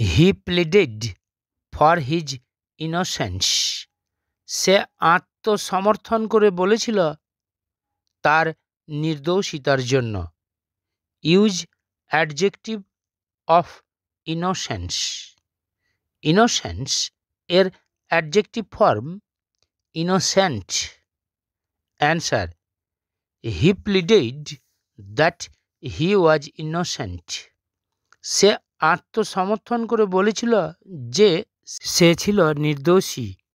He pleaded for his innocence সে আত্মসমর্থন করে বলেছিল তার নির্দোষিতার জন্য। Use adjective of innocence innocence এর adjective form innocent answer he pleaded that he was innocent সে আত্মসমর্থন করে বলেছিল যে সে ছিল নির্দোষী।